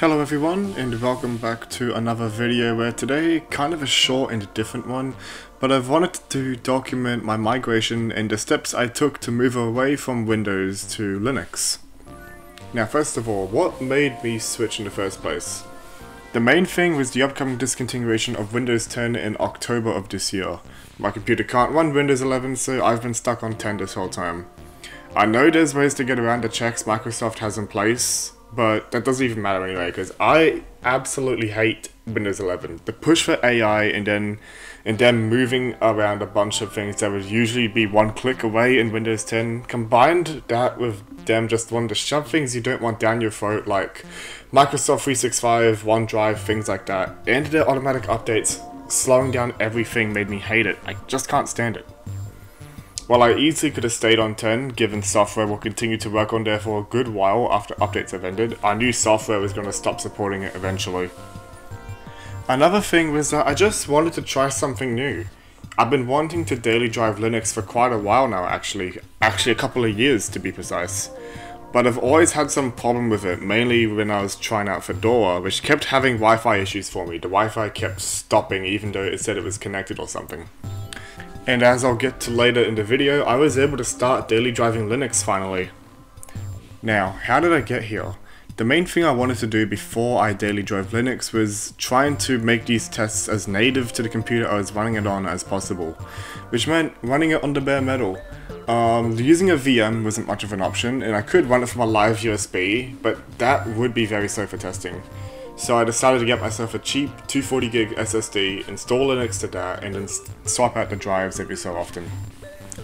Hello everyone and welcome back to another video where today, kind of a short and a different one, but I've wanted to document my migration and the steps I took to move away from Windows to Linux. Now first of all, what made me switch in the first place? The main thing was the upcoming discontinuation of Windows 10 in October of this year. My computer can't run Windows 11 so I've been stuck on 10 this whole time. I know there's ways to get around the checks Microsoft has in place, but that doesn't even matter anyway because I absolutely hate Windows 11. The push for AI and then and then moving around a bunch of things that would usually be one click away in Windows 10, combined that with them just wanting to shove things you don't want down your throat like Microsoft 365, OneDrive, things like that, and their automatic updates slowing down everything made me hate it. I just can't stand it. While I easily could have stayed on 10, given software will continue to work on there for a good while after updates have ended, I knew software was going to stop supporting it eventually. Another thing was that I just wanted to try something new. I've been wanting to daily drive Linux for quite a while now actually, actually a couple of years to be precise. But I've always had some problem with it, mainly when I was trying out Fedora, which kept having Wi-Fi issues for me. The Wi-Fi kept stopping even though it said it was connected or something. And as I'll get to later in the video, I was able to start daily driving Linux finally. Now, how did I get here? The main thing I wanted to do before I daily drove Linux was trying to make these tests as native to the computer I was running it on as possible, which meant running it on the bare metal. Um, using a VM wasn't much of an option, and I could run it from a live USB, but that would be very slow for testing. So I decided to get myself a cheap 240 gig SSD, install Linux to that, and then swap out the drives every so often.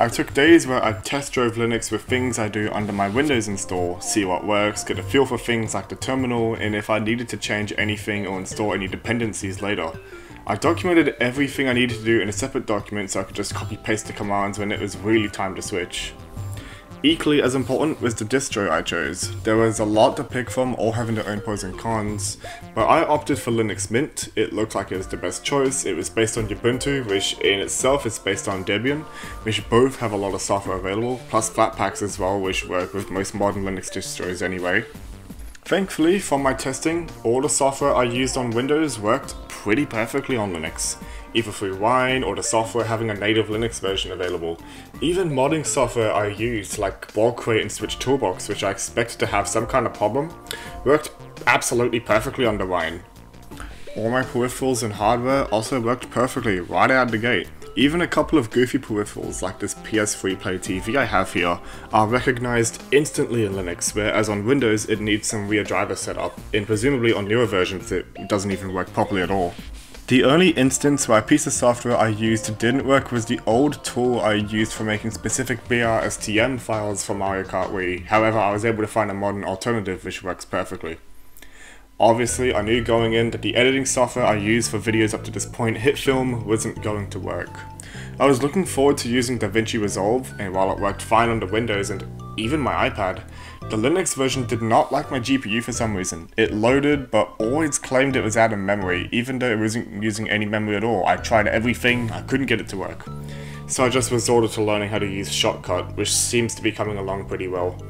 I took days where I test drove Linux with things I do under my Windows install, see what works, get a feel for things like the terminal, and if I needed to change anything or install any dependencies later. I documented everything I needed to do in a separate document so I could just copy paste the commands when it was really time to switch. Equally as important was the distro I chose. There was a lot to pick from, all having their own pros and cons, but I opted for Linux Mint. It looked like it was the best choice. It was based on Ubuntu, which in itself is based on Debian, which both have a lot of software available, plus Flatpaks as well, which work with most modern Linux distros anyway. Thankfully, from my testing, all the software I used on Windows worked pretty perfectly on Linux, either through Wine or the software having a native Linux version available. Even modding software I used, like Crate and Switch Toolbox, which I expected to have some kind of problem, worked absolutely perfectly under Wine. All my peripherals and hardware also worked perfectly right out the gate. Even a couple of goofy peripherals like this PS3 Play TV I have here are recognized instantly in Linux, whereas on Windows it needs some weird driver setup, and presumably on newer versions it doesn't even work properly at all. The only instance where a piece of software I used didn't work was the old tool I used for making specific BRSTM files for Mario Kart Wii, however I was able to find a modern alternative which works perfectly. Obviously, I knew going in that the editing software I used for videos up to this point, HitFilm, wasn't going to work. I was looking forward to using DaVinci Resolve, and while it worked fine on the Windows and even my iPad, the Linux version did not like my GPU for some reason. It loaded, but always claimed it was out of memory, even though it wasn't using any memory at all. I tried everything, I couldn't get it to work. So I just resorted to learning how to use Shotcut, which seems to be coming along pretty well.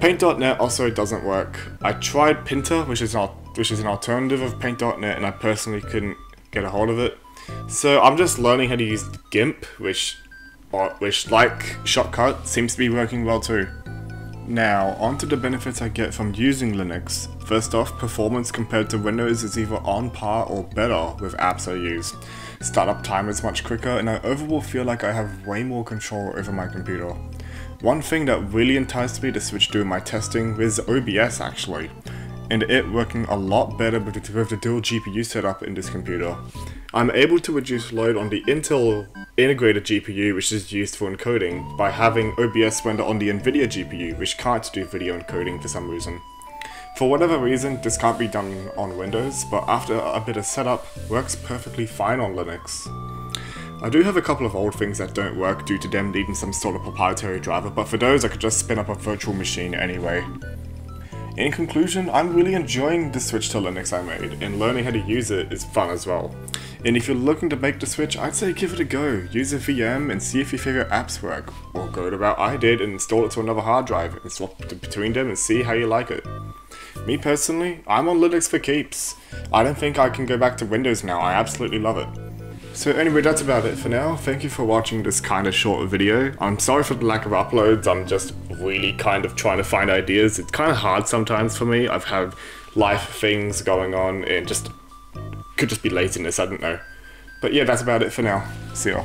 Paint.net also doesn't work. I tried Pinta, which is, an, which is an alternative of Paint.net, and I personally couldn't get a hold of it. So I'm just learning how to use GIMP, which, uh, which like Shotcut, seems to be working well too. Now, onto the benefits I get from using Linux. First off, performance compared to Windows is either on par or better with apps I use. Startup time is much quicker and I overall feel like I have way more control over my computer. One thing that really enticed me to switch to my testing was OBS actually, and it working a lot better with the, with the dual GPU setup in this computer. I'm able to reduce load on the Intel integrated GPU which is used for encoding by having OBS render on the Nvidia GPU which can't do video encoding for some reason. For whatever reason, this can't be done on Windows, but after a bit of setup, works perfectly fine on Linux. I do have a couple of old things that don't work due to them needing some sort of proprietary driver, but for those I could just spin up a virtual machine anyway. In conclusion, I'm really enjoying the switch to Linux I made, and learning how to use it is fun as well. And if you're looking to make the switch, I'd say give it a go. Use a VM and see if your favorite apps work. Or go to about I did and install it to another hard drive and swap between them and see how you like it. me personally, I'm on Linux for keeps. I don't think I can go back to Windows now, I absolutely love it. So anyway, that's about it for now. Thank you for watching this kind of short video. I'm sorry for the lack of uploads, I'm just really kind of trying to find ideas. It's kind of hard sometimes for me. I've had life things going on and just could just be laziness, I don't know. But yeah, that's about it for now. See y'all.